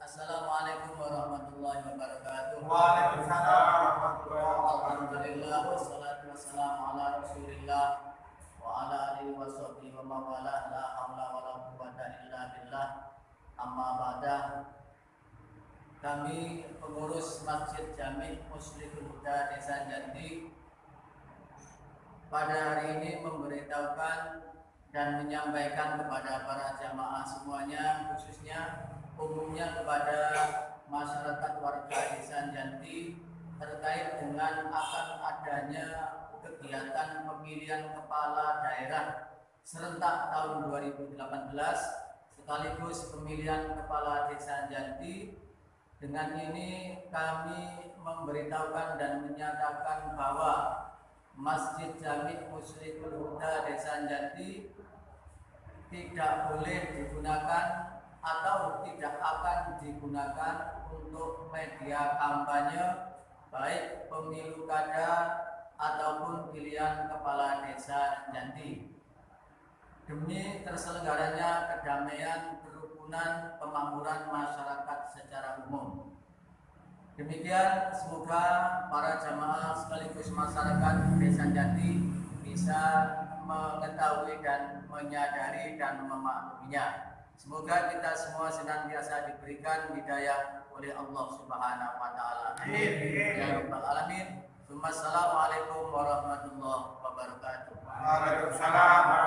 Assalamualaikum warahmatullahi wabarakatuh. Waalaikumsalam warahmatullahi wabarakatuh. Alhamdulillah wassalatu wassalamu ala Rasulillah wa ala alihi wa sahbihi wa mawala la haula wa la quwwata illa billah. Amma ba'da. Kami pengurus Masjid Jami Muslimul Huda Desa Jati pada hari ini memberitahukan dan menyampaikan kepada para jamaah semuanya khususnya umumnya kepada masyarakat warga Desa Janti terkait dengan akan adanya kegiatan pemilihan kepala daerah serentak tahun 2018 sekaligus pemilihan kepala Desa Janti. Dengan ini kami memberitahukan dan menyatakan bahwa Masjid Jami Muslimul Huda Desa Jati tidak boleh digunakan atau tidak akan digunakan untuk media kampanye baik pemilu kada ataupun pilihan kepala desa Janti demi terselenggaranya kedamaian kerukunan pemakmuran masyarakat secara umum. Demikian semoga para jamaah sekaligus masyarakat Desa Jati bisa mengetahui dan menyadari dan memahaminya. Semoga kita semua senantiasa diberikan hidayah oleh Allah Subhanahu wa taala. Amin. Ya rabbal alamin. Assalamualaikum warahmatullahi wabarakatuh. Waalaikumsalam.